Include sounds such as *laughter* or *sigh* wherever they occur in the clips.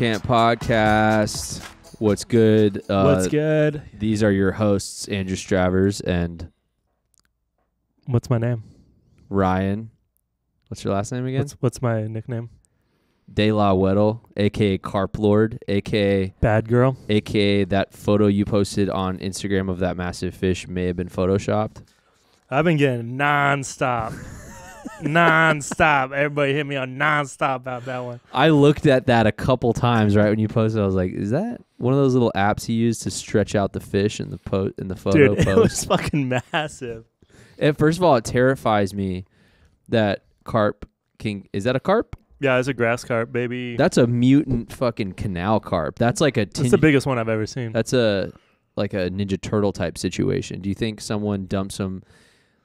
Kamp Podcast. What's good? Uh, What's good? These are your hosts, Andrew Stravers and What's my name? Ryan. What's your last name again? What's what's my nickname? De La Weddle, aka Carp Lord, aka Bad girl. aka that photo you posted on Instagram of that massive fish may have been photoshopped. I've been getting nonstop, *laughs* nonstop. Everybody hit me on nonstop about that one. I looked at that a couple times right when you posted. I was like, "Is that one of those little apps you use to stretch out the fish in the po- in the photo Dude, *laughs* it was fucking massive. And first of all, it terrifies me that carp can. Is that a carp? Yeah, it's a grass carp, baby. That's a mutant fucking canal carp. That's like a. That's the biggest one I've ever seen. That's a like a Ninja Turtle type situation. Do you think someone dumped some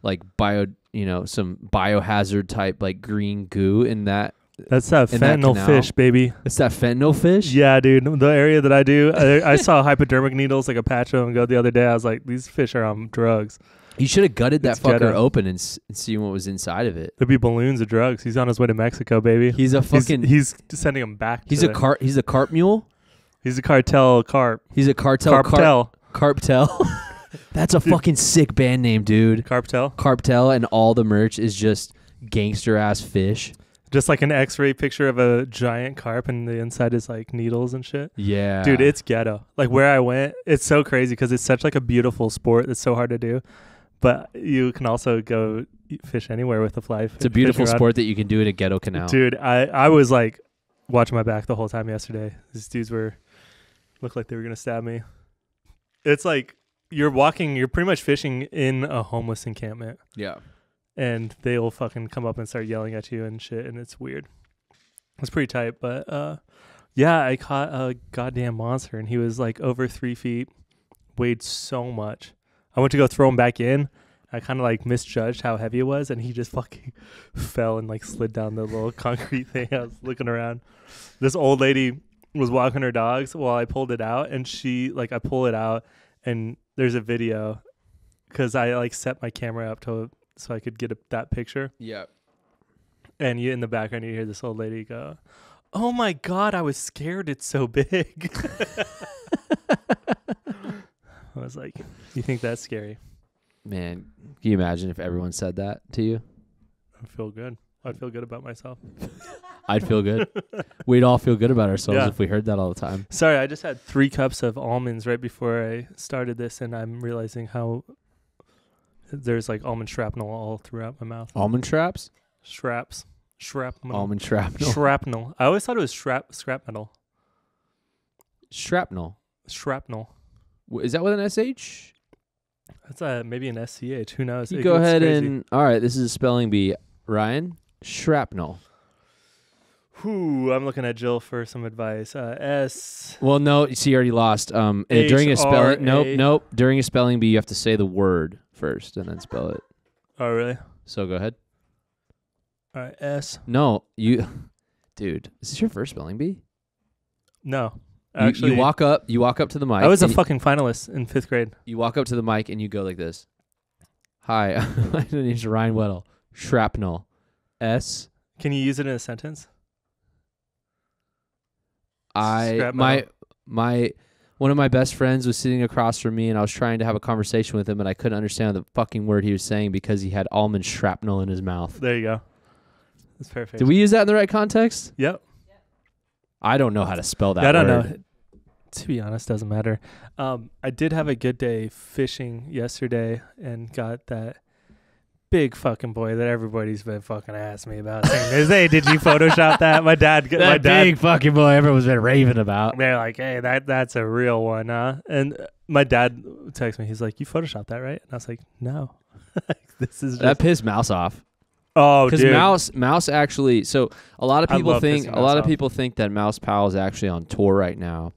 like bio, you know, some biohazard type like green goo in that? That's that in that fentanyl canal? fish, baby. It's that fentanyl fish. Yeah, dude. The area that I do, I, I saw *laughs* hypodermic needles, like a patch of them, go the other day. I was like, these fish are on drugs. You should have gutted that It's fucker ghetto. open and, s- and seen what was inside of it. There'd be balloons of drugs. He's on his way to Mexico, baby. He's a He's, fucking. he's sending them back. he's a carp. He's a carp mule. He's a cartel carp. He's a cartel. Carptel. Carp, carptel. *laughs* That's a fucking sick band name, dude. Carptel. Carptel, and all the merch is just gangster ass fish. Just like an X-ray picture of a giant carp, and the inside is like needles and shit. Yeah, Dude, it's ghetto. Like where I went, it's so crazy because it's such like a beautiful sport that's so hard to do. But you can also go fish anywhere with a fly. it's a beautiful sport that you can do in a ghetto canal. dude. I I was like watching my back the whole time yesterday. These dudes were looked like they were gonna stab me. It's like you're walking, you're pretty much fishing in a homeless encampment. Yeah. and they'll fucking come up and start yelling at you and shit and it's weird. It's pretty tight but uh yeah i caught a goddamn monster and he was like over three feet weighed so much. I went to go throw him back in. I kind of like misjudged how heavy it was and he just *laughs* fucking fell and like slid down the little *laughs* concrete thing. I was looking around. This old lady was walking her dogs while i pulled it out and she like i pull it out and there's a video because i like set my camera up to so I could get a, that picture. Yeah. And you in the background, you hear this old lady go, "Oh my god, I was scared. It's so big." *laughs* I was like, "You think that's scary?" Man, can you imagine if everyone said that to you? I feel good. I'd feel good about myself. *laughs* I'd feel good. *laughs* We'd all feel good about ourselves Yeah. if we heard that all the time. Sorry, I just had three cups of almonds right before I started this, and I'm realizing how there's like almond shrapnel all throughout my mouth. Almond traps? Straps, shrapnel, Almond shrapnel. shrapnel. I always thought it was shrap scrap metal. shrapnel. Shrapnel. W- Is that with an SH? That's uh maybe an SCH. Who knows? You It go gets ahead crazy. and. All right, this is a spelling bee. Ryan? Shrapnel. Whew, I'm looking at Jill for some advice. Uh, S. Well, no, you see, you already lost. Um, uh, during a spelling, nope, nope. During a spelling bee, you have to say the word first and then spell it. Oh, really? So go ahead. All right. S. No, you, *laughs* dude. Is this your first spelling bee? No. You, Actually, you walk up. You walk up to the mic. I was a and you- fucking finalist in fifth grade. you walk up to the mic and you go like this. Hi, *laughs* my name's Ryan Weddle. Shrapnel. S Can you use it in a sentence? I Scrap my metal. my one of my best friends was sitting across from me and I was trying to have a conversation with him and I couldn't understand the fucking word he was saying because he had almond shrapnel in his mouth. There you go. That's perfect. Did we use that in the right context? Yep. I don't know how to spell that. I don't word. know. To be honest, doesn't matter. Um, I did have a good day fishing yesterday and got that big fucking boy that everybody's been fucking asking me about. Saying, "Hey, did you Photoshop that?" My dad, my That dad big fucking boy everyone's been raving about. they're like, "Hey, that that's a real one, huh?" And uh, my dad texts me. He's like, "You photoshopped that, right?" And I was like, "No, *laughs* this is just That pissed Mouse off. oh, Because. Mouse Mouse actually so a lot of people think a lot Mouse of people think that Mouse Pal is actually on tour right now.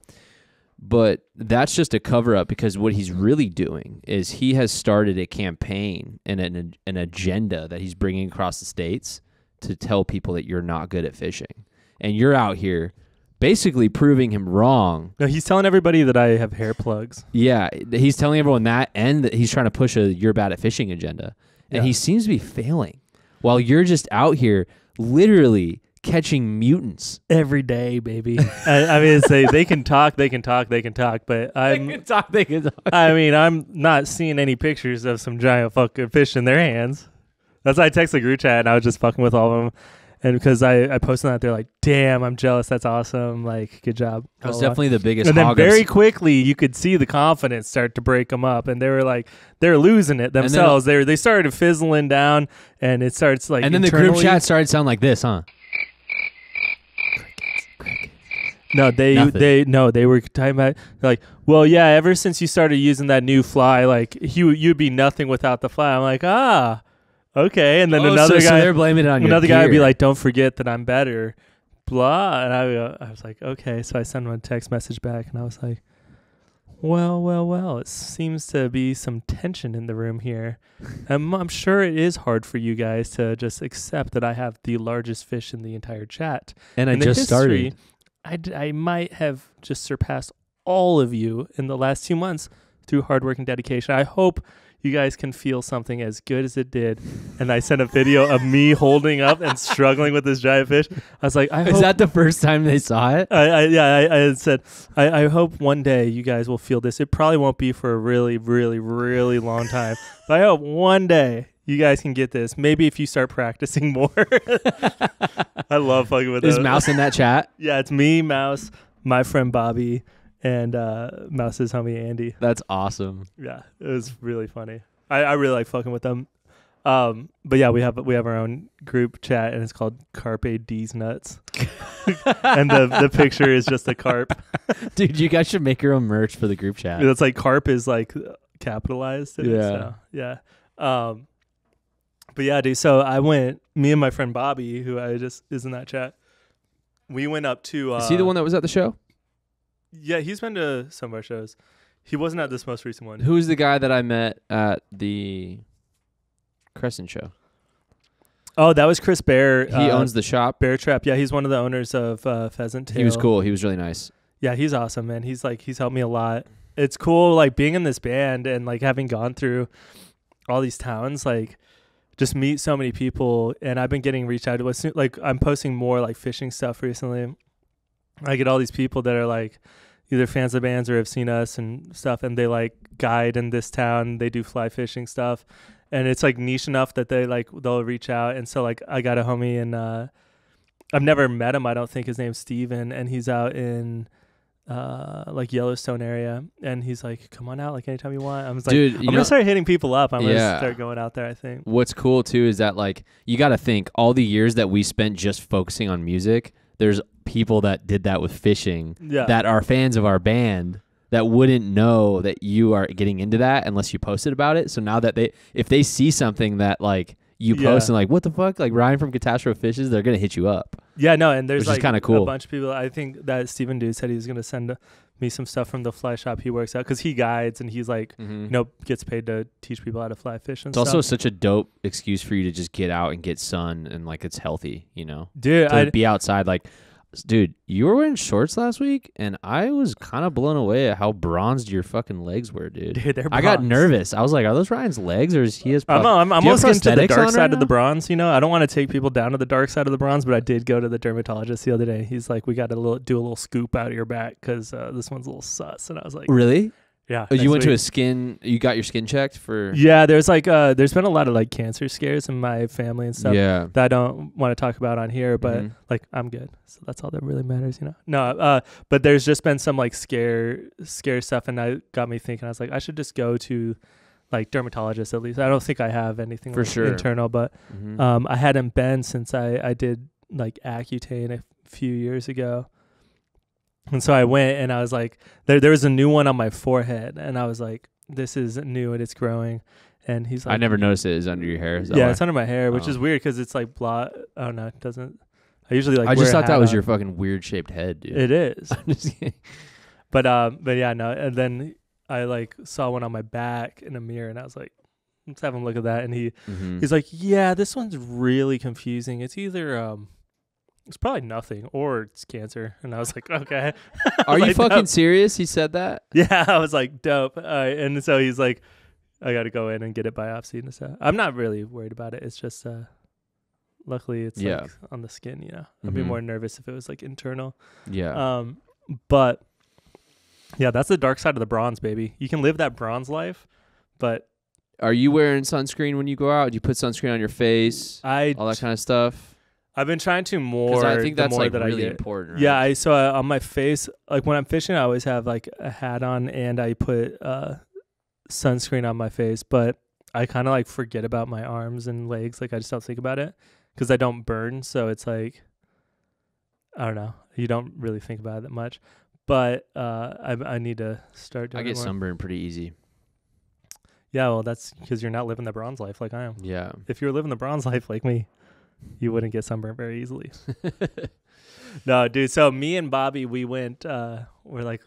But that's just a cover up because what he's really doing is he has started a campaign and an an agenda that he's bringing across the states to tell people that you're not good at fishing. And you're out here basically proving him wrong. No, he's telling everybody that I have hair plugs. Yeah, he's telling everyone that and that he's trying to push a you're bad at fishing agenda. And Yeah. he seems to be failing. While you're just out here literally catching mutants. every day, baby. *laughs* I, I mean, say they can talk, they can talk, they can talk, but I'm. talk, they can talk. I mean, I'm not seeing any pictures of some giant fucking fish in their hands. That's why I texted the group chat and I was just fucking with all of them. And because I, I posted that, they're like, damn, I'm jealous. That's awesome. Like, good job. That was definitely the biggest. And then hog very I've quickly, you could see the confidence start to break them up, and they were like, they're losing it themselves. they were, they started fizzling down, and it starts like. and then the group internally- chat started to sound like this, huh? No, they Nothing. they no, they were talking about like, well, yeah. Ever since you started using that new fly, like you you'd be nothing without the fly. I'm like, ah, okay. And then Oh, another so, so guy, they're blaming it on another guy would be like, don't forget that I'm better, blah. And I I was like, okay. So I sent him a text message back, and I was like, well, well, well. It seems to be some tension in the room here. I'm, I'm sure it is hard for you guys to just accept that I have the largest fish in the entire chat and I just history, started. I, d- I might have just surpassed all of you in the last two months through hard work and dedication. I hope you guys can feel something as good as it did. And I sent a video of me *laughs* holding up and struggling with this giant fish. I was like, I Is hope. that the first time they saw it? I, I, yeah, I, I said, I, I hope one day you guys will feel this. It probably won't be for a really, really, really long time. but I hope one day you guys can get this. Maybe if you start *laughs* practicing more. *laughs* I love fucking with Is those. Mouse in that *laughs* chat? Yeah, it's me, Mouse, my friend Bobby, and uh, Mouse's homie Andy. That's awesome. Yeah, it was really funny. I, I really like fucking with them. Um, but yeah, we have we have our own group chat, and it's called Carpe D's Nuts. and the the picture is just a carp. Dude, you guys should make your own merch for the group chat. It's like carp is like capitalized. in it, Yeah. so, yeah. Um, but yeah, dude. So I went. Me and my friend Bobby, who I just is in that chat. We went up to. Uh, Is he the one that was at the show? Yeah, he's been to some of our shows. He wasn't at this most recent one. Who's the guy that I met at the Crescent show? Oh, that was Chris Bear. He uh, owns the shop. Bear Trap. Yeah, he's one of the owners of uh, Pheasant Tail. He was cool. He was really nice. Yeah, he's awesome, man. He's like he's helped me a lot. It's cool, like being in this band and like having gone through all these towns, like just meet so many people. And I've been getting reached out to. Like I'm posting more like fishing stuff recently. I get all these people that are like either fans of bands or have seen us and stuff, and they like guide in this town. They do fly fishing stuff, and it's like niche enough that they like they'll reach out. And so like I got a homie and uh, I've never met him. I don't think his name's Steven, and he's out in uh like Yellowstone area and he's like come on out like anytime you want I was like Dude, I'm you gonna start hitting people up I'm Yeah. gonna start going out there I think what's cool too is that like you got to think all the years that we spent just focusing on music. There's people that did that with fishing yeah that are fans of our band that wouldn't know that you are getting into that unless you posted about it. So now that they, if they see something that like you Yeah. post and like, what the fuck, like Ryan from Catastrophe Fishes, they're gonna hit you up. Yeah no and there's Which is like kinda cool. a bunch of people I think that Stephen dude said he was gonna send me some stuff from the fly shop he works at because he guides and he's like Mm-hmm. you know gets paid to teach people how to fly fish and It's also such a dope excuse for you to just get out and get sun and like it's healthy, you know, dude to I be outside. Like, dude, you were wearing shorts last week, and I was kind of blown away at how bronzed your fucking legs were, dude. dude they're I got nervous. I was like, are those Ryan's legs or is he his? I'm, I'm, almost into the dark side of the bronze. You know, I don't want to take people down to the dark side of the bronze, but I did go to the dermatologist the other day. He's like, "We got to little, do a little scoop out of your back because uh, this one's a little sus." And I was like, really? "Yeah." Oh, you went to a skin. You got your skin checked for. Yeah, there's like uh, there's been a lot of like cancer scares in my family and stuff Yeah. that I don't want to talk about on here, but Mhm. like I'm good, so that's all that really matters, you know. No, uh, but there's just been some like scare scare stuff, and that got me thinking. I was like, I should just go to like dermatologist at least. I don't think I have anything For like, sure. internal, but Mhm. um, I hadn't been since I, I did like Accutane a few years ago. And so I went and I was like, there there was a new one on my forehead, and I was like, this is new and it's growing. And he's like, I never noticed it is under your hair. Yeah, why? it's under my hair, which Oh. is weird because it's like blah. I don't know, it doesn't. I usually like. I just thought that was on. your fucking weird shaped head, dude. It is, *laughs* I'm just kidding. but um, but yeah, no. And then I like saw one on my back in a mirror, and I was like, let's have him look at that. And he Mhm. He's like, yeah, this one's really confusing. It's either um, it's probably nothing or it's cancer. And I was like, okay. *laughs* *laughs* Are was you fucking dope. serious? He said that. Yeah, *laughs* I was like, dope. Uh, and so he's like, I got to go in and get it biopsied and so I'm not really worried about it. It's just uh, Luckily, it's Yeah. like on the skin. You know, I'd be Mhm. more nervous if it was like internal. Yeah. Um, but yeah, that's the dark side of the bronze, baby. You can live that bronze life, but Are you wearing sunscreen when you go out? Do you put sunscreen on your face? I All that kind of stuff. I've been trying to more. I think that's more like that really I important. Right? Yeah, I so uh, on my face, like when I'm fishing, I always have like a hat on and I put uh sunscreen on my face, but I kind of like forget about my arms and legs. Like I just don't think about it because I don't burn, so it's like I don't know. You don't really think about it that much, but uh, I I need to start doing I get sunburned pretty easy. Yeah, well, that's because you're not living the bronze life like I am. Yeah. If you were living the bronze life like me, you wouldn't get sunburned very easily. *laughs* no, dude. So me and Bobby, we went. uh We're like,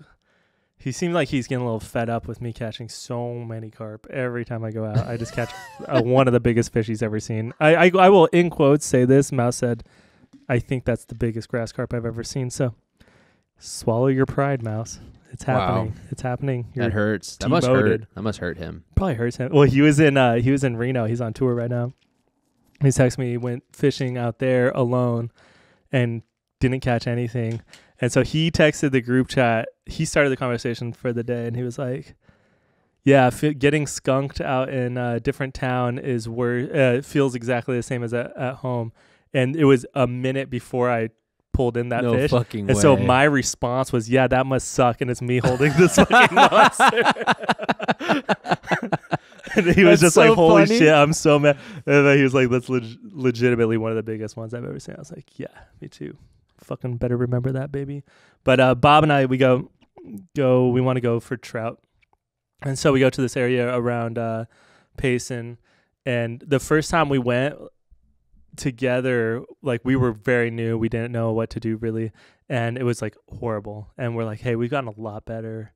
he seemed like he's getting a little fed up with me catching so many carp every time I go out. I just catch uh, *laughs* one of the biggest fish he's ever seen. I, I I will in quotes say this. Mouse said, "I think that's the biggest grass carp I've ever seen." So swallow your pride, Mouse. It's Wow. happening. It's happening. You're that hurts. That must hurt. That must hurt him. probably hurts him. Well, he was in uh he was in Reno. He's on tour right now. He texted me. He went fishing out there alone, and didn't catch anything. And so he texted the group chat. He started the conversation for the day, and he was like, "Yeah, f- getting skunked out in a different town is where uh, feels exactly the same as at, at home." And it was a minute before I pulled in that no fish. fucking And way. so my response was, "Yeah, that must suck," and it's me holding this fucking *laughs* monster. *laughs* and *laughs* he was That's just like, "Holy funny. shit, I'm so mad!" And then he was like, "That's leg- legitimately one of the biggest ones I've ever seen." I was like, "Yeah, me too. Fucking better remember that, baby." But uh, Bob and I, we go, go. We want to go for trout, and so we go to this area around uh, Payson. And the first time we went together, like we were very new, we didn't know what to do really, and it was like horrible. And we're like, "Hey, we've gotten a lot better.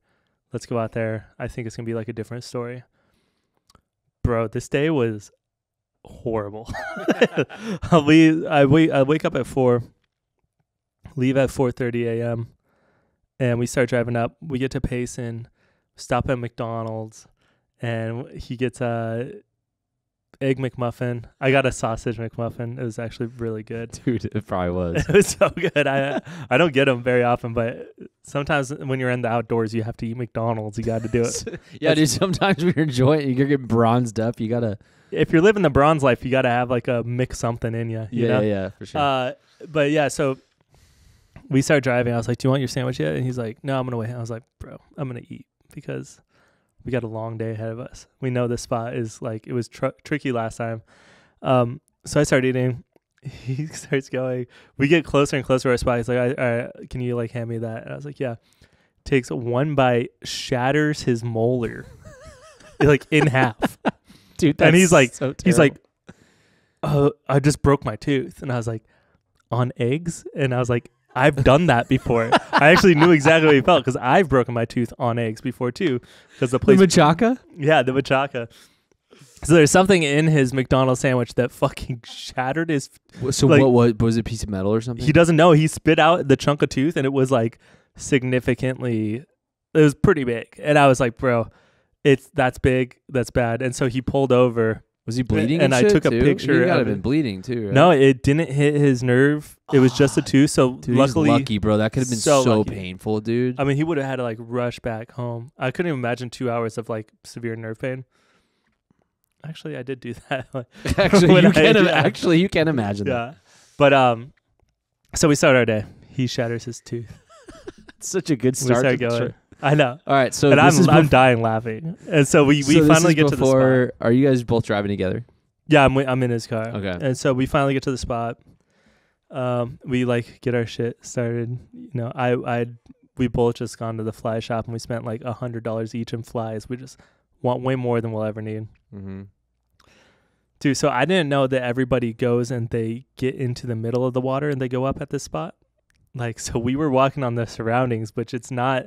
Let's go out there. I think it's gonna be like a different story." Bro, this day was horrible. we *laughs* *laughs* I wait I wake up at four, leave at four thirty a.m. and we start driving up. We get to Payson, stop at McDonald's, and he gets a egg McMuffin. I got a sausage McMuffin. It was actually really good. dude, it probably was. *laughs* It was so good. I I don't get them very often, but sometimes when you're in the outdoors, you have to eat McDonald's. You got to do it. *laughs* yeah, dude. *laughs* Sometimes when you're enjoying, you're getting bronzed up. You gotta. if you're living the bronze life, you got to have like a mix something in you. you Yeah, know? yeah, yeah, for sure. Uh, but yeah, so we started driving. I was like, "Do you want your sandwich yet?" And he's like, "No, I'm gonna wait." I was like, "Bro, I'm gonna eat because we got a long day ahead of us. We know this spot is like it was tr- tricky last time." Um, so I started eating. *laughs* He starts going. We get closer and closer to our spot. He's like, "All right, can you like hand me that?" And I was like, "Yeah." Takes one bite, shatters his molar, *laughs* like in half. dude, and he's like- so He's like, "Oh, I just broke my tooth," and I was like, "On eggs?" And I was like, "I've done that before." *laughs* I actually knew exactly what he felt because I've broken my tooth on eggs before too. Because the the place, machaca. yeah, the machaca. So there's something in his McDonald's sandwich that fucking *laughs* shattered his. So Like- what was was it? A piece of metal or something? He doesn't know. He spit out the chunk of tooth, and it was like significantly. It was pretty big, and I was like, "Bro, it's that's big, that's bad." And so he pulled over. was he bleeding? and I shit, took a picture He gotta have been bleeding too. Right? No, it didn't hit his nerve. It was just a tooth. So dude, luckily, lucky, bro. That could have been so so, painful, dude. I mean, he would have had to like rush back home. I couldn't even imagine two hours of like severe nerve pain. Actually, I did do *laughs* that. *laughs* actually, you can. im-. Actually, you can imagine that. yeah, but um, so we start our day. He shatters his tooth. *laughs* It's such a good We start. start to the going. I know, All right, so and this I'm is I'm dying laughing. And so we we so finally get to the spot. Are you guys both driving together? Yeah, I'm I'm in his car. Okay. And so we finally get to the spot. Um, we like get our shit started. You know, I I we both just gone to the fly shop and we spent like a hundred dollars each in flies. We just want way more than we'll ever need. Mm-hmm. Dude, so I didn't know that everybody goes and they get into the middle of the water and they go up at this spot. Like, *laughs* so we were walking on the surroundings, which it's not.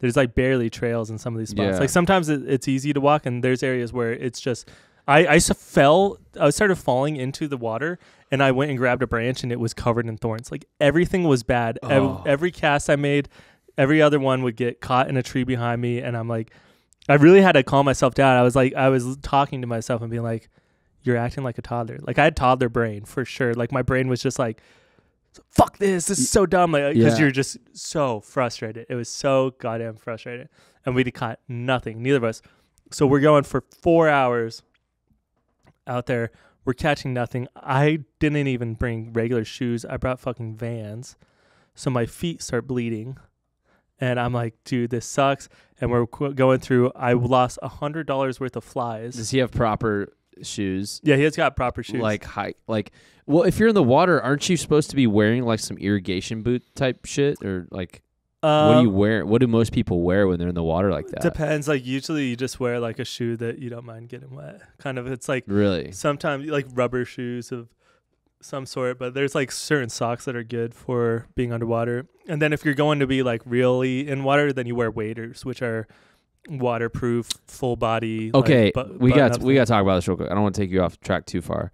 There's like barely trails in some of these spots. Yeah. Like sometimes it, it's easy to walk, and there's areas where it's just. I, I fell. I started falling into the water, and I went and grabbed a branch, and it was covered in thorns. Like everything was bad. Ev- Oh. every cast I made, every other one would get caught in a tree behind me, and I'm like, I really had to calm myself down. I was like, I was talking to myself and being like, you're acting like a toddler. Like I had toddler brain for sure. Like my brain was just like, fuck this. This is so dumb. Like because Yeah. you're just so frustrated. It was so goddamn frustrated, and we caught nothing. Neither of us. So we're going for four hours out there. We're catching nothing. I didn't even bring regular shoes. I brought fucking Vans, so my feet start bleeding, and I'm like, dude, this sucks. And we're qu- going through. I lost a hundred dollars worth of flies. Does he have proper shoes? Yeah, he has got proper shoes. Like high, like well, if you're in the water, aren't you supposed to be wearing like some irrigation boot type shit or like what do you Um, wear? What do most people wear when they're in the water like that? Depends. Like usually, you just wear like a shoe that you don't mind getting wet. Kind of. It's like Really? sometimes like rubber shoes of some sort, but there's like certain socks that are good for being underwater. And then if you're going to be like really in water, then you wear waders, which are waterproof, full body. like, Okay, bu- we got we got to talk about this real quick. I don't want to take you off track too far,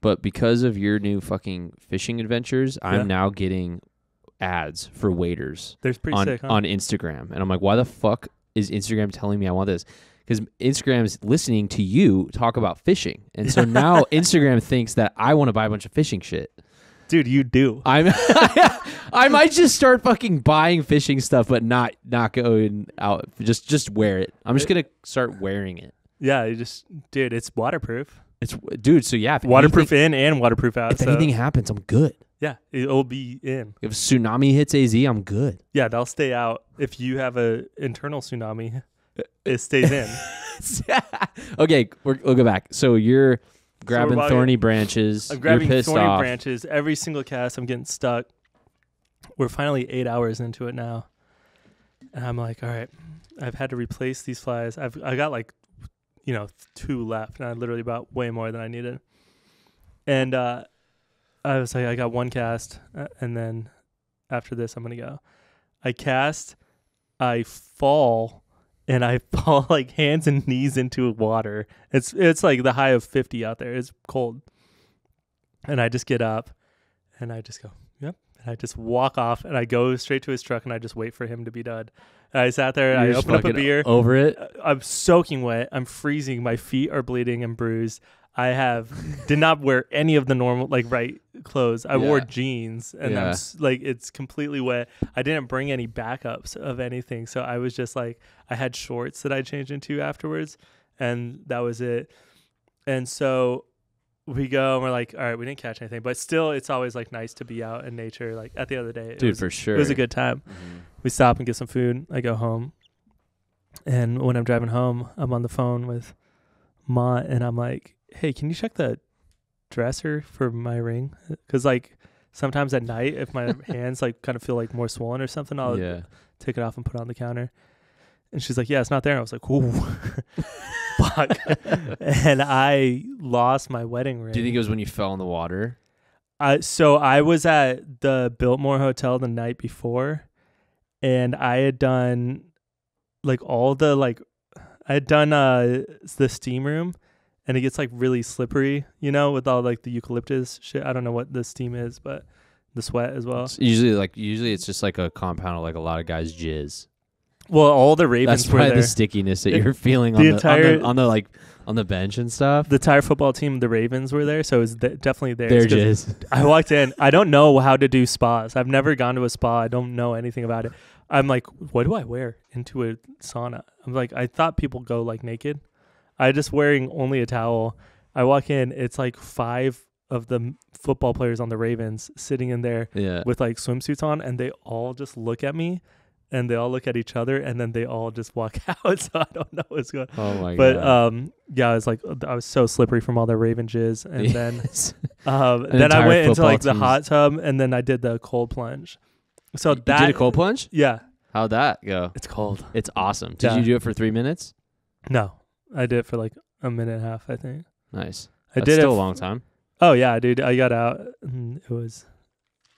but because of your new fucking fishing adventures, Yeah. I'm now getting ads for waders There's pretty on sick, huh? on Instagram, and I'm like, why the fuck is Instagram telling me I want this? Because Instagram's listening to you talk about fishing, and so now *laughs* Instagram thinks that I want to buy a bunch of fishing shit. Dude, you do. I'm *laughs* I might just start fucking buying fishing stuff, but not not going out. Just just wear it. I'm just gonna start wearing it. Yeah, you just, dude, it's waterproof. It's dude. So yeah, Waterproof anything, in and waterproof out. if so anything happens, I'm good. yeah, it'll be in. If tsunami hits AZ, I'm good. Yeah, they'll stay out. If you have a internal tsunami, it stays in. *laughs* okay, we're, we'll go back. So you're grabbing walking- thorny branches. I'm grabbing you're pissed thorny off. branches. Every single cast, I'm getting stuck. We're finally eight hours into it now, and I'm like, all right, I've had to replace these flies. I've I got like, you know, two left, and I literally bought way more than I needed. And uh, I was like, I got one cast, uh, and then after this, I'm gonna go. I cast, I fall, and I *laughs* fall like hands and knees into water. It's it's like the high of 50 out there. It's cold. And I just get up and I just go, yep. And I just walk off and I go straight to his truck and I just wait for him to be done. And I sat there, I You're just open up a beer. over it. Uh, I'm soaking wet. I'm freezing. My feet are bleeding and bruised. I have did not wear any of the normal like right clothes. I wore jeans and I'm like it's completely wet. I didn't bring any backups of anything, so I was just like I had shorts that I changed into afterwards, and that was it. And so we go and we're like, all right, we didn't catch anything, but still, it's always like nice to be out in nature. Like at the end of the day, Dude, was, for sure. it was a good time Mhm. we stop and get some food. I go home, and when I'm driving home, I'm on the phone with Ma, and I'm like, "Hey, can you check the dresser for my ring? *laughs* Because like sometimes at night, if my *laughs* hands like kind of feel like more swollen or something, I'll yeah. take it off and put it on the counter." And she's like, "Yeah, it's not there." I was like, "Ooh, *laughs* fuck!" and I lost my wedding ring. Do you think it was when you fell in the water? I so I was at the Biltmore Hotel the night before, and I had done like all the like I had done uh the steam room, and it gets like really slippery, you know, with all like the eucalyptus shit. I don't know what the steam is, but the sweat as well. It's usually like usually it's just like a compound of like a lot of guys jizz. Well, all the Ravens That's were probably there. the stickiness that It- you're feeling the on, the, on entire- the on the like on the bench and stuff. The entire football team, the Ravens, were there, so it was th- definitely there. They're jizz. I walked in. I don't know how to do spas. I've never gone to a spa. I don't know anything about it. I'm like, what do I wear into a sauna? I'm like, I thought people go like naked. I just wearing only a towel. I walk in. It's like five of the football players on the Ravens sitting in there Yeah. with like swimsuits on, and they all just look at me, and they all look at each other, and then they all just walk *laughs* out. So I don't know what's going. Oh my But god. um, yeah, I was like, I was so slippery from all the Raven jizz, and then *laughs* um, An then I went into like the hot tub, and then I did the cold plunge. So you that did a cold plunge? yeah, How'd that go? it's cold. It's awesome. Did Yeah. you do it for three minutes? No, I did it for like a minute and a half. I think Nice. I That's did still it. a f- long time. Oh yeah, dude, I got out. And it was.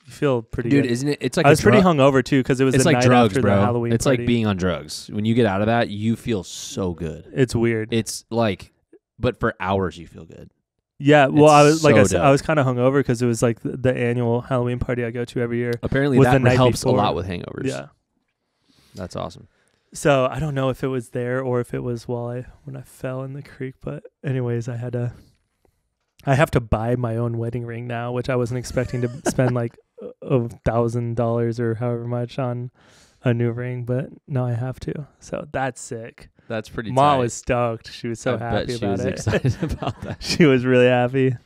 You feel pretty good. Dude, good. isn't it? It's like I a was pretty drug- hungover too because it was It's the like night drugs, after bro. the Halloween. it's party. like being on drugs. When you get out of that, you feel so good. It's weird. It's like, but for hours you feel good. yeah. Well, it's I was like I so said, I was kind of hungover because it was like the, the annual Halloween party I go to every year. Apparently With that the night helps before. a lot with hangovers. Yeah. That's awesome. So I don't know if it was there or if it was while I when I fell in the creek, but anyways, I had to I have to buy my own wedding ring now, which I wasn't expecting to spend *laughs* like a thousand dollars or however much on a new ring, but now I have to. So that's sick. That's pretty. Ma tight. was stoked. She was so I happy she about was it. excited *laughs* about that. she was really happy.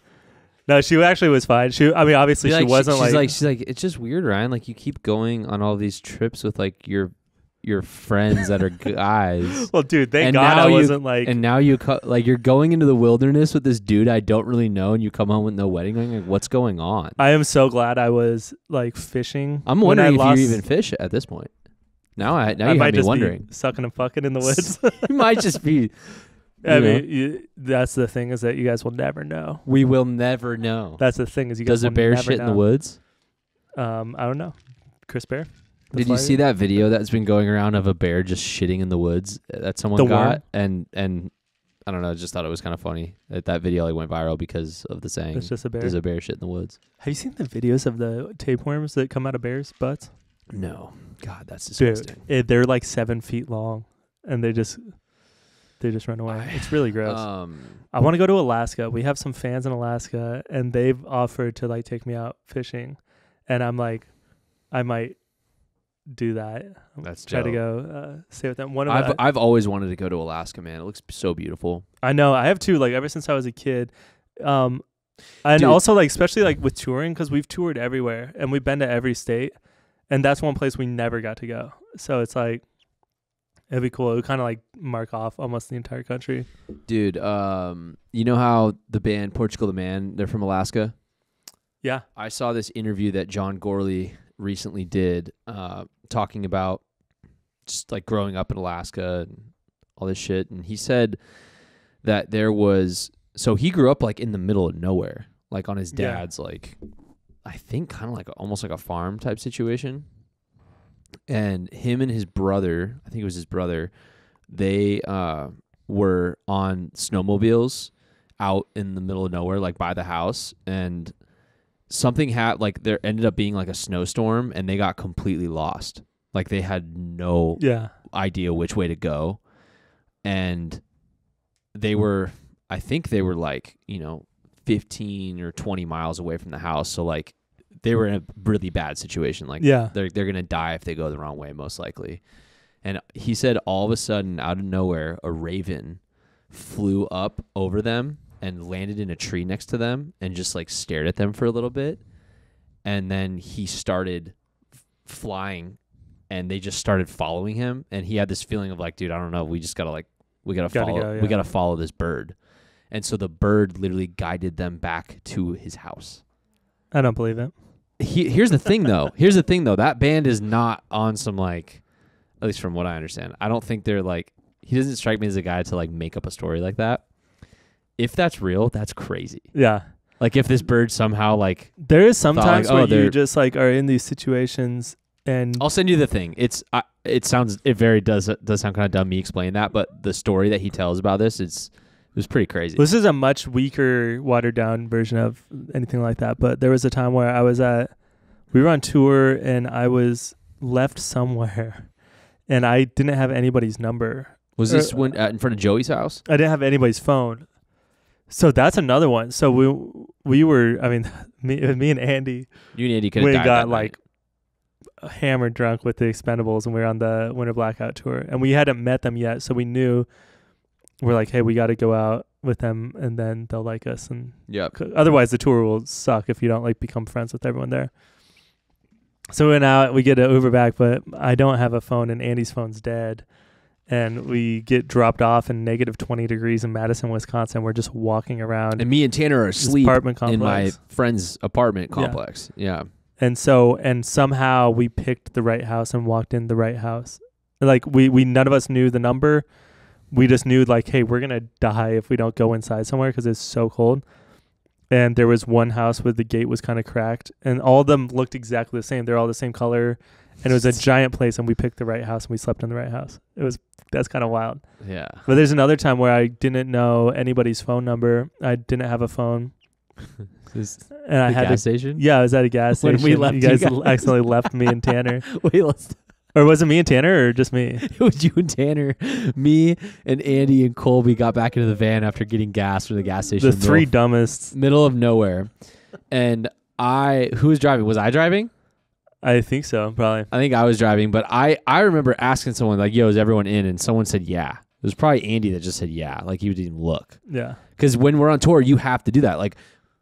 No, she actually was fine. She, I mean, obviously Be she like, wasn't she's like, like she's like it's just weird, Ryan. Like you keep going on all these trips with like your your friends that are guys. *laughs* well, dude, thank and God I you- wasn't like, And now you co- like you're going into the wilderness with this dude I don't really know, and you come home with no wedding ring. Like, what's going on? I am so glad I was like fishing. I'm wondering if lost, you even fish at this point. Now I now I you might have me wondering. sucking and fucking in the *laughs* woods. you might just be. *laughs* I know. mean, you, that's the thing is that you guys will never know. We will never know. That's the thing is you guys Does a bear shit in the woods? Um, I don't know. Chris Bear. Did you see that video that's been going around of a bear just shitting in the woods that someone The got? worm? And and I don't know, I just thought it was kind of funny that that video like went viral because of the saying It's just a bear. "There's a bear shit in the woods." Have you seen the videos of the tapeworms that come out of bears' butts? No, God, that's Dude, disgusting. it, they're like seven feet long, and they just they just run away. It's really gross. Um, I want to go to Alaska. We have some fans in Alaska, and they've offered to like take me out fishing, and I'm like, I might do that. that's Try to go uh, stay with them. One of I've my, I've always wanted to go to Alaska, man. It looks so beautiful. I know I have too. Like ever since I was a kid, um, and Dude. also like especially like with touring because we've toured everywhere and we've been to every state, and that's one place we never got to go. So it's like it'd be cool. It would kind of like mark off almost the entire country. Dude, um, you know how the band Portugal the Man, they're from Alaska? Yeah, I saw this interview that John Gourley recently did, uh, talking about just like growing up in Alaska and all this shit. And he said that there was so he grew up like in the middle of nowhere, like on his Yeah. dad's like I think kind of like almost like a farm type situation. And him and his brother, I think it was his brother, they uh, were on snowmobiles out in the middle of nowhere, like by the house, and something had like there ended up being like a snowstorm, and they got completely lost. Like they had no yeah, idea which way to go, and they were, I think they were like you know, fifteen or twenty miles away from the house, so like they were in a really bad situation. Like yeah. they're they're gonna die if they go the wrong way, most likely. And he said all of a sudden, out of nowhere, a raven flew up over them and landed in a tree next to them and just like stared at them for a little bit. And then he started f- flying and they just started following him. And he had this feeling of like, dude, I don't know. We just gotta like, we gotta, Gotta follow, go, yeah. we gotta follow this bird. And so the bird literally guided them back to his house I don't believe it. he, here's the thing though. Here's the thing though. That band is not on some like, at least from what I understand. I don't think they're like. He doesn't strike me as a guy to like make up a story like that. If that's real, that's crazy. Yeah, Like if this bird somehow like, there is like, sometimes oh, where they're- you just like are in these situations and I'll send you the thing. It's I it sounds it very does does sound kind of dumb me explaining that, but the story that he tells about this it's it was pretty crazy. This is a much weaker, watered down version of anything like that. But there was a time where I was at, we were on tour and I was left somewhere and I didn't have anybody's number. Was this when uh, in front of Joey's house? I didn't have anybody's phone. So that's another one. So we we were, I mean, *laughs* me, me and Andy, You and Andy could we got like hammered drunk with the Expendables and we were on the Winter Blackout tour and we hadn't met them yet. So we knew we're like, hey, we got to go out with them and then they'll like us and yeah. Otherwise, the tour will suck if you don't like become friends with everyone there. So we went out, we get an Uber back, but I don't have a phone, and Andy's phone's dead. And we get dropped off in negative 20 degrees in Madison, Wisconsin. We're just walking around And me and Tanner are asleep apartment in my friend's apartment Yeah. complex. Yeah. and so, and somehow we picked the right house and walked in the right house. Like we, we none of us knew the number. We just knew like, hey, we're gonna die if we don't go inside somewhere because it's so cold. And there was one house where the gate was kind of cracked, and all of them looked exactly the same. They're all the same color, and it was a giant place. And we picked the right house, and we slept in the right house. It was that's kind of wild. Yeah. But there's another time where I didn't know anybody's phone number. I didn't have a phone, *laughs* and I had gas to. station? Yeah, I was at a gas *laughs* When station. we left you you guys guys. accidentally left me and *laughs* Tanner. Wait, let's Or was it me and Tanner or just me? it was you and Tanner, me and Andy and Colby got back into the van after getting gas from the gas station. The three middle, dumbest. middle of nowhere, and I who was driving? Was I driving? I think so, probably. I think I was driving, but I I remember asking someone like, "Yo, is everyone in?" And someone said, "Yeah." It was probably Andy that just said, "Yeah," like he didn't even look. Yeah. Because when we're on tour, you have to do that. Like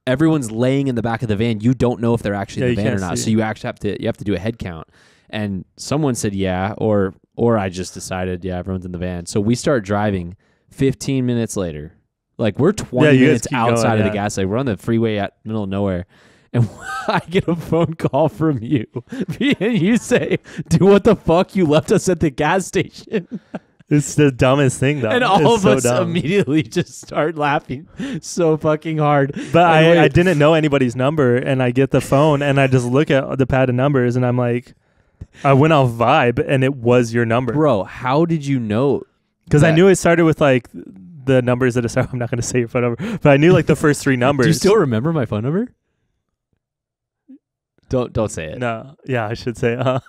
everyone's laying in the back of the van. You don't know if they're actually Yeah, in the van or can't see. So you actually have to you have to do a head count. And someone said yeah, or or I just decided yeah, everyone's in the van. So we start driving. Fifteen minutes later, like we're twenty Yeah, minutes keep going, outside of the gas. Like we're on the freeway at middle of nowhere. And *laughs* I get a phone call from you, *laughs* and you say, "Dude, what the fuck? You left us at the gas station." *laughs* It's the dumbest thing, though. and all It's of so us dumb. immediately just start laughing so fucking hard. But I, I didn't know anybody's number, and I get the phone, and I just look at the pad of numbers, and I'm like, I went off vibe, and it was your number Bro, how did you know? because I knew it started with like the numbers that are. I'm not going to say your phone number, but I knew like the first three numbers. Do you still remember my phone number? Don't don't say it. No, yeah, I should say. Uh,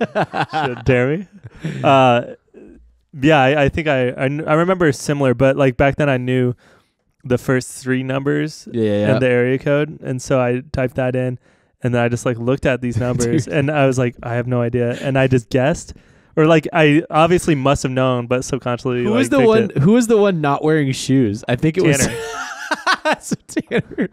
*laughs* should dare me? Uh, yeah, I, I think I, I kn- I remember similar, but like back then I knew the first three numbers yeah, yeah. and the area code, and so I typed that in, and then I just like looked at these *laughs* numbers, and I was like, I have no idea, and I just guessed, or like I obviously must have known, but subconsciously. who like, was the picked one? it. Who was the one not wearing shoes? I think it Tanner. *laughs* *laughs* so Tanner,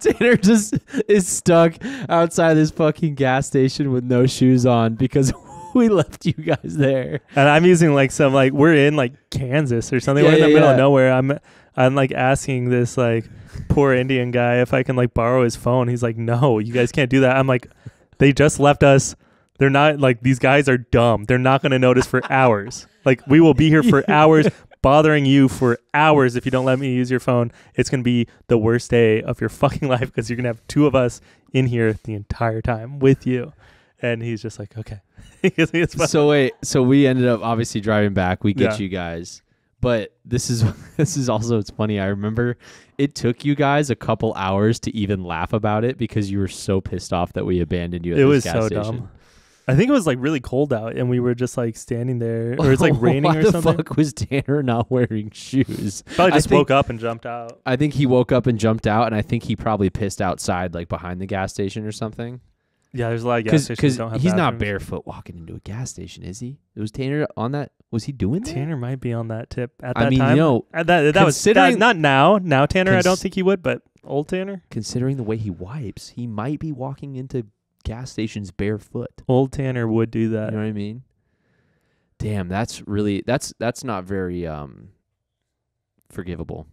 Tanner just is stuck outside this fucking gas station with no shoes on because *laughs* we left you guys there. And I'm using like some like we're in like Kansas or something. Yeah, we're in the yeah, middle yeah. of nowhere. I'm I'm like asking this like poor Indian guy if I can like borrow his phone. He's like, No, you guys can't do that. I'm like, they just left us. They're not like these guys are dumb. They're not gonna notice for *laughs* hours. Like we will be here for hours *laughs* bothering you for hours if you don't let me use your phone. It's gonna be the worst day of your *laughs* fucking life because you're gonna have two of us in here the entire time with you. And he's just like, Okay. He gives me his phone. So wait, so we ended up obviously driving back. We get Yeah. you guys, but this is this is also it's funny. I remember it took you guys a couple hours to even laugh about it because you were so pissed off that we abandoned you. At it this was gas so station. dumb. I think it was like really cold out, and we were just like standing there, or it's like *laughs* raining Why or something. the fuck was Tanner not wearing shoes? Probably I just think- woke up and jumped out. I think he woke up and jumped out, and I think he probably pissed outside, like behind the gas station or something. Yeah, there's a lot of gas stations Because that don't have he's not bathrooms. barefoot walking into a gas station, is he? It was Tanner on that? Was he doing that? Tanner might be on that tip at that I mean, time. you know, Uh, that that was that, considering- not now. Now Tanner, I don't Cons- think he would, but old Tanner, considering the way he wipes, he might be walking into gas stations barefoot. old Tanner would do that. You know what I mean? Damn, that's really that's that's not very um forgivable.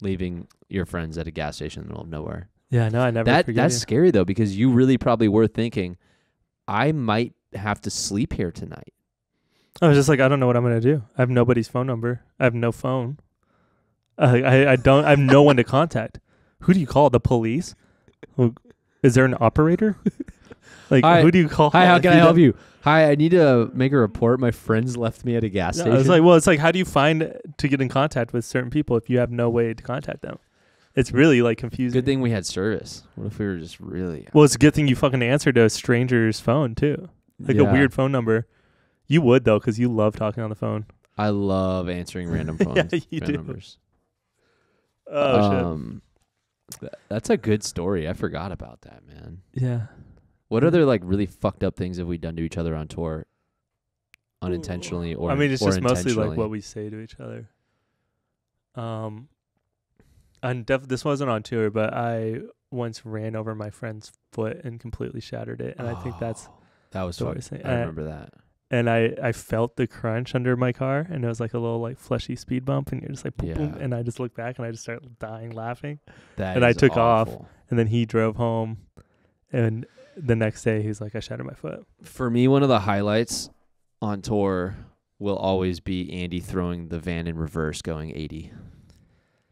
Leaving your friends at a gas station in the middle of nowhere. yeah, no, I never. that that's you. scary though because you really probably were thinking, I might have to sleep here tonight. I was just like, I don't know what I'm gonna do. I have nobody's phone number. I have no phone. Uh, I I don't. I have no one to *laughs* contact. Who do you call? The police? Who- Is there an operator? *laughs* Like, Hi. who do you call? Hi, how can I help you? Hi, I need to make a report. My friends left me at a gas Yeah, station. I was like, well, it's like, how do you find to get in contact with certain people if you have no way to contact them? It's really like confusing. Good thing we had service. What if we were just really Well, it's a good thing you fucking answered a stranger's phone too, like a Yeah. weird phone number. You would though, because you love talking on the phone. I love answering random *laughs* Yeah, phones. you phone do. numbers. Oh um, th- that's a good story. I forgot about that, man. Yeah. What other like really fucked up things have we done to each other on tour, unintentionally or? I mean, it's just mostly like what we say to each other. Um, and def- this wasn't on tour, but I once ran over my friend's foot and completely shattered it, and I think that's Oh, that was the fucked. worst thing. I And I- remember that. And I I felt the crunch under my car, and it was like a little like fleshy speed bump, and you're just like, boom, boom, and I just looked back and I just started dying laughing, That And I took off. and then he drove home, and the next day he's like, I shattered my foot. For me, one of the highlights on tour will always be Andy throwing the van in reverse, going 80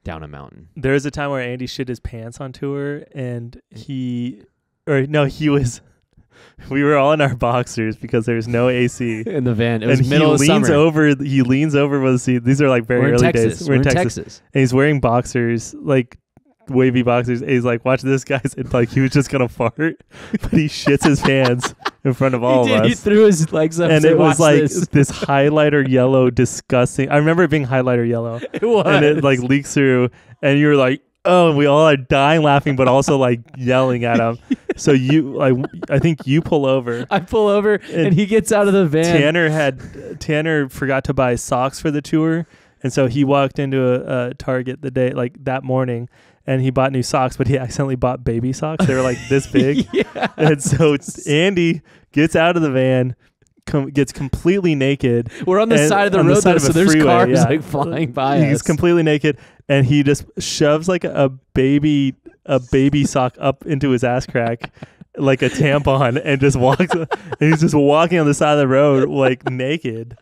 down a mountain. There was a time where Andy shit his pants on tour, and he, or no, he was. *laughs* We were all in our boxers because there was no AC. In the van, it was and he of leans summer. over. He leans over with the seat. These are like very We're early Texas. days. We're in Texas. and he's wearing boxers, like wavy boxers. And he's like, watch this, guys. And like he was just gonna fart, *laughs* but he shits his pants in front of *laughs* all he of did. He threw his legs up And it was like this." this highlighter yellow, disgusting. I remember it being highlighter yellow, it was. and it like leaks through, and you were like, "Oh!" And we all are dying laughing, but also like yelling at him. So you, like, I think you pull over. I pull over and, he gets out of the van. Tanner had Tanner forgot to buy socks for the tour, and so he walked into a, a Target the day like that morning, and he bought new socks, but he accidentally bought baby socks. They were like this *laughs* big, yeah. and so *laughs* Andy gets out of the van, com- gets completely naked. We're on the and- side of the road, side though, so there's freeway, cars yeah. like flying by He's us. completely naked, and he just shoves like a baby a baby sock up into his ass crack. Like a tampon, and just walks. *laughs* and he's just walking on the side of the road, like naked.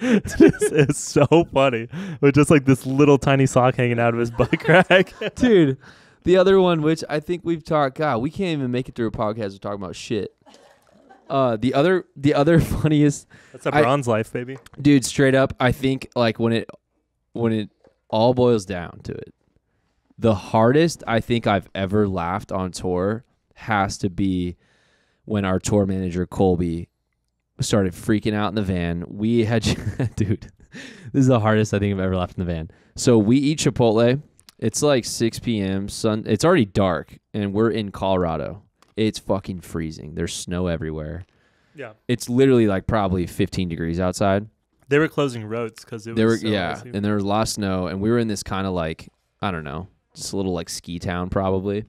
it's, just- it's so funny, with just like this little tiny sock hanging out of his butt crack. *laughs* Dude, the other one, which I think we've talked. God, we can't even make it through a podcast of talking about shit. Uh, the other, the other *laughs* funniest, That's a I- bronze life, baby. dude. Straight up, I think like when it, when it all boils down to it, the hardest I think I've ever laughed on tour has to be when our tour manager Colby started freaking out in the van. We had, *laughs* dude, this is the hardest I think I've ever laughed in the van. So we eat Chipotle. It's like 6 p.m. Sun. It's already dark, and we're in Colorado. It's fucking freezing. There's snow everywhere. Yeah, It's literally like probably 15 degrees outside. they were closing roads because it was were so yeah, icy. and there was a lot of snow, and we were in this kind of like I don't know, just a little like ski town probably.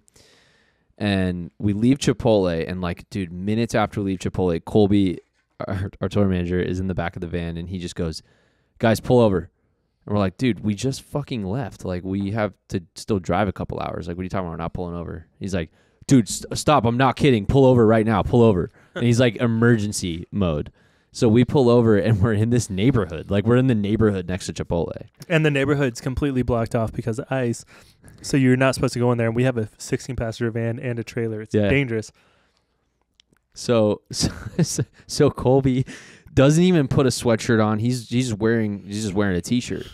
And we leave Chipotle, and like, dude, minutes after we leave Chipotle, Colby, our, our tour manager, is in the back of the van, and he just goes, "Guys, pull over." And we're like, dude, we just fucking left. Like, we have to still drive a couple hours. Like, what are you talking about? We're not pulling over. He's like, dude, st- stop. I'm not kidding. Pull over right now. Pull over. And he's like, emergency mode. So we pull over and we're in this neighborhood. Like, we're in the neighborhood next to Chipotle. and the neighborhood's completely blocked off because of ice. So you're not supposed to go in there. And we have a 16 passenger van and a trailer. It's Yeah. dangerous. So, *laughs* so, so Colby doesn't even put a sweatshirt on. He's he's just wearing he's just wearing a t-shirt.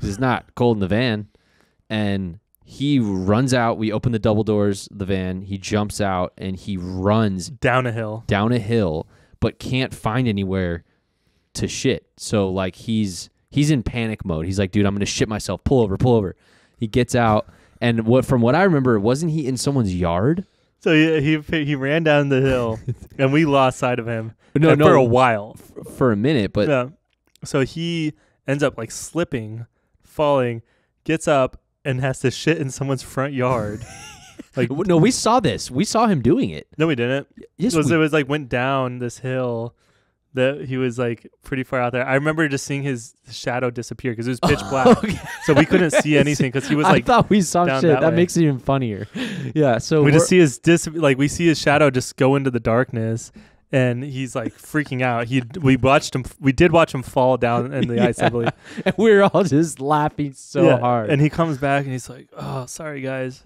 It's not cold in the van, and he runs out. We open the double doors, the van. He jumps out and he runs Down a hill. down a hill, but can't find anywhere to shit. So like he's he's in panic mode. He's like, dude, I'm gonna shit myself. Pull over, pull over. He gets out, and what from what I remember, wasn't he in someone's yard? So he he, he ran down the hill, *laughs* and we lost sight of him No, and no, for a while. for a minute, but yeah. So he ends up like slipping, falling, gets up, and has to shit in someone's front yard. *laughs* like No, we saw this. We saw him doing it. no, we didn't. Yes, it was, we- it was like went down this hill. That he was like pretty far out there. I remember just seeing his shadow disappear because it was pitch *laughs* black, Okay. so we couldn't see *laughs* anything because he was I like thought we saw shit. that That, makes it even funnier. Yeah. So we just see his dis like we see his shadow just go into the darkness and he's like freaking out. He we watched him we did watch him fall down in the *laughs* ice i believe. *laughs* And we were all just laughing so Yeah, hard. and he comes back and he's like oh sorry guys.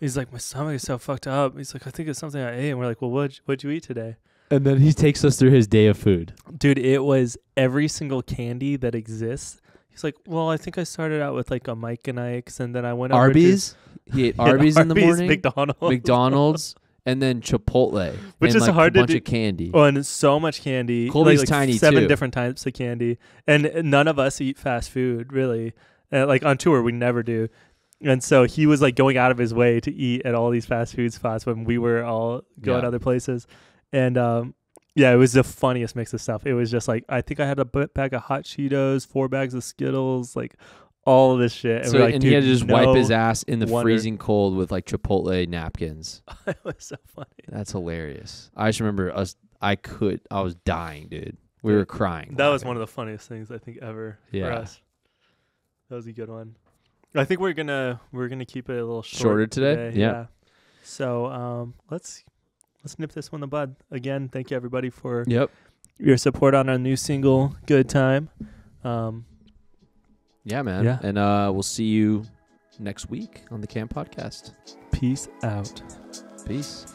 He's like my stomach is so fucked up. He's like i think it's something i ate. And we're like well what what'd you eat today? And then he takes us through his day of food. dude it was every single candy that exists. He's like well i think i started out with like a mike and ike's and then i went over to- Arby's. He ate *laughs* Yeah, Arby's in the morning. mcdonald's. McDonald's, and then Chipotle, Which and is like hard a to bunch do- of candy. Oh, and so much candy. Colby's like, tiny, Seven too. different types of candy, and none of us eat fast food really. Uh, like on tour, we never do. And so he was like going out of his way to eat at all these fast food spots when we were all going Yeah. other places. And um, yeah, it was the funniest mix of stuff. It was just like I think I had a bag of hot Cheetos, four bags of Skittles, like all of this shit. And, so like, and he had to "Dude, just wipe his ass in the wonder." freezing cold with like Chipotle napkins. *laughs* it was so funny. That's hilarious. I just remember us. I could. I was dying, dude. We were crying. That was one of the funniest things I think ever for Yeah. us. That was a good one. I think we're gonna we're gonna keep it a little short Shorter today? Yeah. So um, let's let's nip this one in the bud. Again, thank you everybody for Yep. your support on our new single, "Good Time." Um, Yeah, man. Yeah. And uh, we'll see you next week on the Kamp Podcast. peace out. Peace.